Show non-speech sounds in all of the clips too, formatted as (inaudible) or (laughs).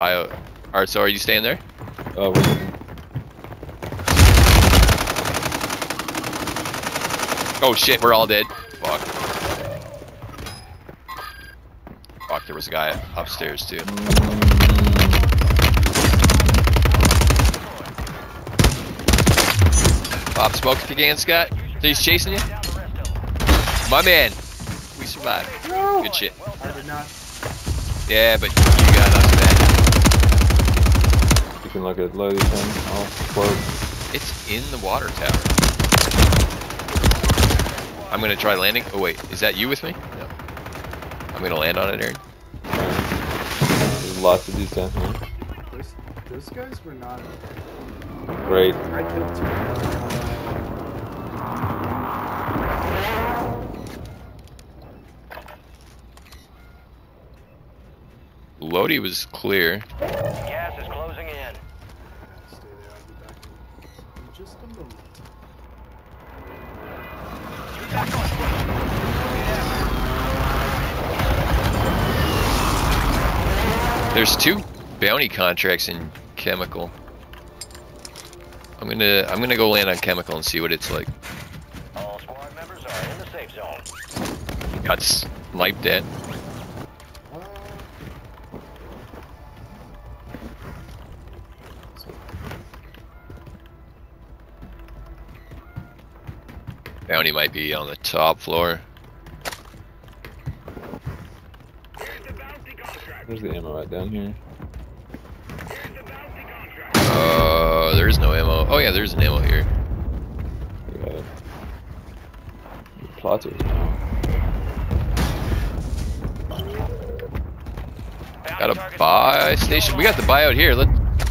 bio. Alright, so are you staying there? Uh, oh, we- Oh shit, we're all dead. Fuck. Fuck, there was a guy upstairs too. Pop smoke if you can, Scott. He's chasing you. My man. We survived. Good shit. I did not. Yeah, but you got us back. You can look at low these things. I'll float. It's in the water tower. I'm gonna try landing. Oh wait, is that you with me? No. I'm gonna land on it, Aaron. There's lots of these down here. Those, those guys were not. Great. I killed two. Lodi was clear. Gas is closing in. Stay there. I'll be back in, in just a moment. There's two bounty contracts in chemical. I'm gonna I'm gonna go land on chemical and see what it's like. All squad members are in the safe zone. Got sniped at. Bounty might be on the top floor. There's the ammo right down here. Uh, there is no ammo. Oh yeah, there's an ammo here. We got it. Plotters. Got a buy station. We got the buy out here. Let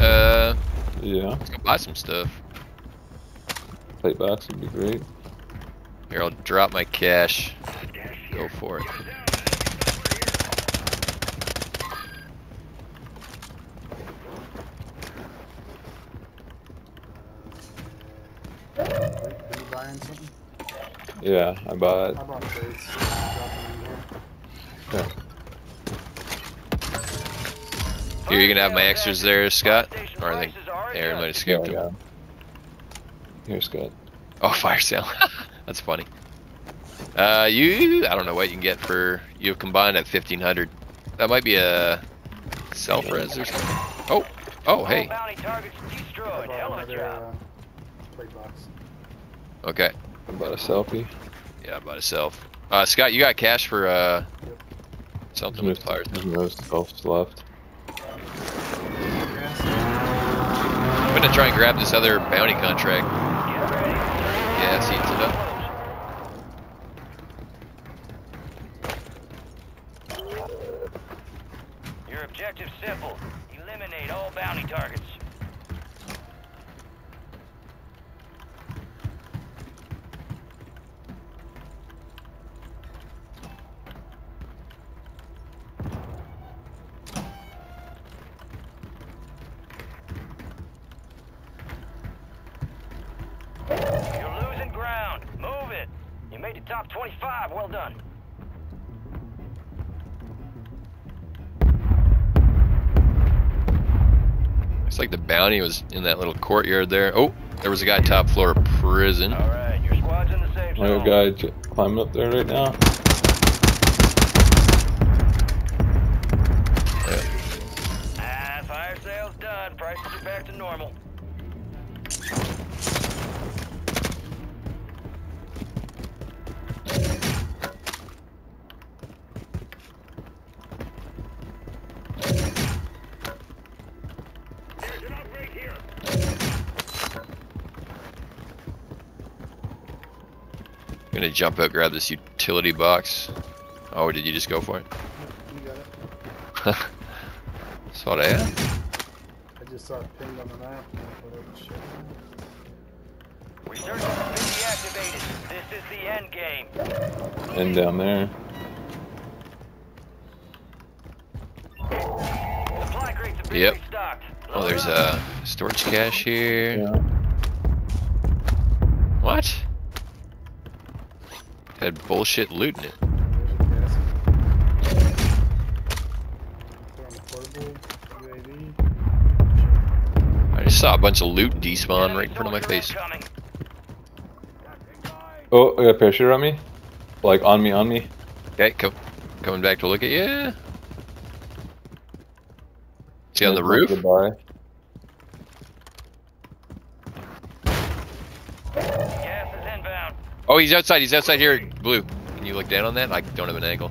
uh Yeah, let's go buy some stuff. plate box would be great. Here, I'll drop my cash. Go for it. wait, are you buying something? Yeah, I bought. I bought plates. Drop them in there. Yeah. Here, you can have my extras there, Scott. Or I think Aaron might have scooped them. Here, Scott. Oh, fire sale. (laughs) That's funny. Uh, you, I don't know what you can get for, you have combined at 1500. That might be a self-res or something. Oh, oh, hey. Bounty targets I destroyed. bought Hell of a another job. uh, plate. Okay. I bought a selfie. Yeah, by itself. Uh, Scott, you got cash for, uh, something with fire. There's no selfs left. I'm gonna try and grab this other bounty contract. Get ready. Yeah, see, it's enough. Your objective's simple. Eliminate all bounty targets. You're losing ground. Move it. You made the top 25. Well done. Looks like the bounty was in that little courtyard there. Oh, there was a guy top floor of prison. All right, your squad's in the safe My zone. guy j- climbing up there right now. Ah, fire sale's done. Prices are back to normal. I'm gonna jump out, grab this utility box. Oh, did you just go for it? You got it. That's what I had. I just saw it pinned on the map. and I thought it was. Resurgence deactivated. This is the end game. And down there. Supply crates have been Yep. restocked. Oh, there's a storage cache here. Yeah. What? Had bullshit loot in it. There's a gas. Throw on the portable UAV. just saw a bunch of loot despawn right in front of my face. Oh, I got a parachuter on me. Like on me, on me. Okay, come, coming back to look at you. See on the roof? Goodbye. Gas is inbound. Oh, he's outside. He's outside here. Blue. Can you look down on that? I don't have an angle.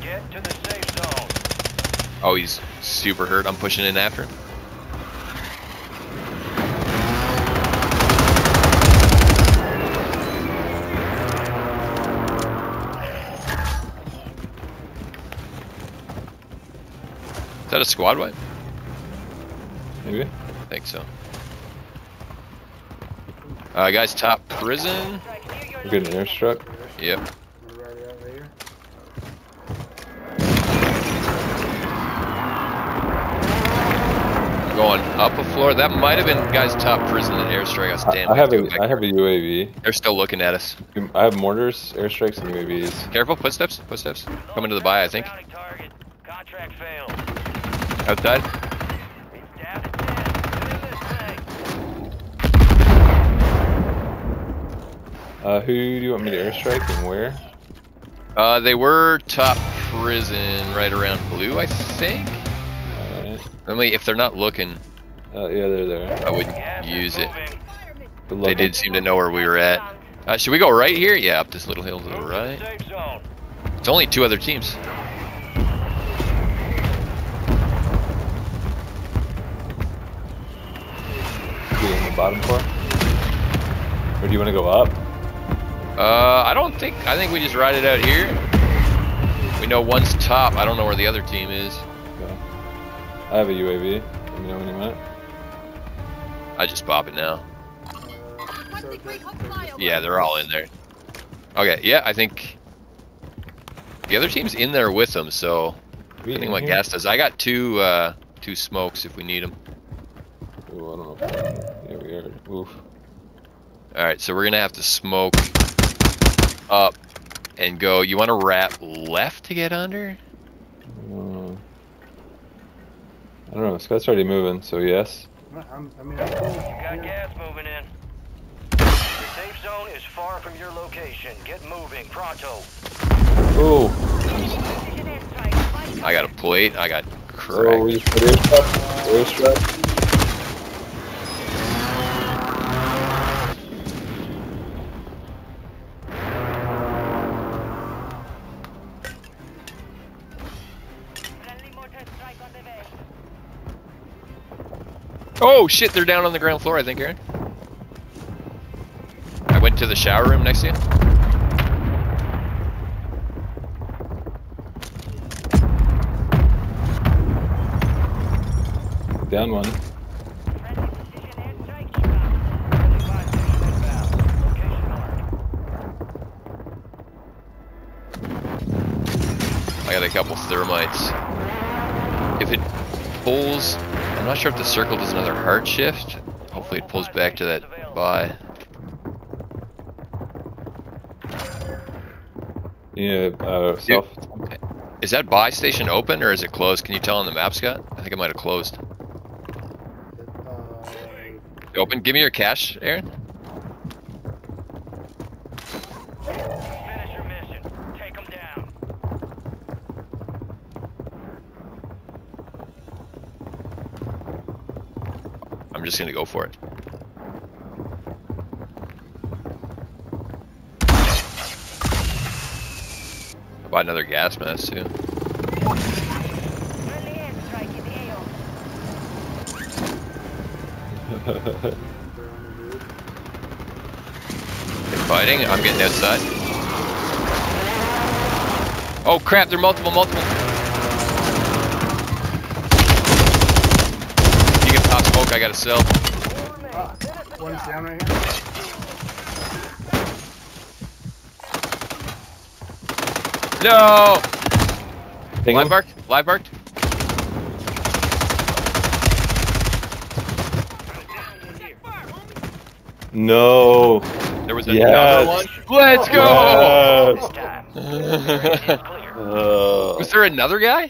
Get to the safe zone. Oh, he's super hurt. I'm pushing in after him. Is that a squad wipe? Maybe. I think so. Uh, guys, top prison. We're getting an airstruck. Yep. We're already out right here. Going up a floor. That might have been guys top prison and airstrike us. I, Damn. I have to a go back. I have a UAV. They're still looking at us. I have mortars, airstrikes, and UAVs. Careful, footsteps, footsteps. Coming to the buy, I think. Bounty target. Contract failed. Outside. It's down to 10. Clear this thing. Uh, who do you want me to airstrike and where? Uh, they were top prison right around blue, I think. Alright. Only if they're not looking, Uh, yeah, they're there. I would Gas is use it. They luck. did seem to know where we were at. Uh, should we go right here? Yeah, up this little hill to the right. the safe zone. It's only two other teams. Be in the bottom floor. Or do you want to go up? Uh, I don't think. I think we just ride it out here. We know one's top. I don't know where the other team is. Okay. I have a UAV. Let me know when you want it. I just pop it now. Yeah, they're all in there. Okay, yeah, I think the other team's in there with them. So We in what here? gas does, I got two uh, two smokes if we need them. Ooh, I don't know. Yeah, we are. Oof. All right, so we're gonna have to smoke up and go. You want to wrap left to get under? Uh, I don't know. Scott's already moving, so yes. I'm, I mean, I'm cool. You got gas moving in. The safe zone is far from your location. Get moving, pronto. Ooh. I got a plate. I got Oh, crack. we just put Oh shit, they're down on the ground floor. I think, Aaron. I went to the shower room next to you. Down one. I got a couple thermites. If it pulls, I'm not sure if the circle does another heart shift. Hopefully it pulls back to that buy. Yeah, uh, self. Is that buy station open or is it closed? Can you tell on the map, Scott? I think it might have closed. Uh, Open. Give me your cash, Aaron. I'm just gonna go for it. I bought another gas mask too. they're on the move. They're fighting. I'm getting outside. Oh crap! They're multiple, multiple. I got to sell. Ah, one's down right here. No. Ping Live barked. Live barked. No. There was Yes. another one. Let's go. Yes. This time. It's clear. Uh, Was there another guy?